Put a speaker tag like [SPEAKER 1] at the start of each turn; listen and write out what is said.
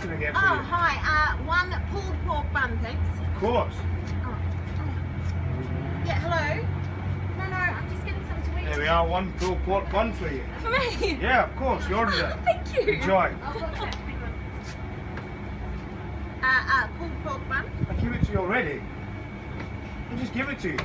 [SPEAKER 1] Can I get for
[SPEAKER 2] Oh,
[SPEAKER 1] you?
[SPEAKER 2] hi. Uh, one pulled pork bun, thanks.
[SPEAKER 1] Of course.
[SPEAKER 2] Oh, oh. Yeah, hello? No, no, I'm just getting something to eat.
[SPEAKER 1] There we are, one pulled pork bun for you.
[SPEAKER 2] For me?
[SPEAKER 1] Yeah, of course, you ordered it.
[SPEAKER 2] Thank you.
[SPEAKER 1] Enjoy.
[SPEAKER 2] I'll Uh, uh, pulled pork bun.
[SPEAKER 1] I give it to you already. I just give it to you.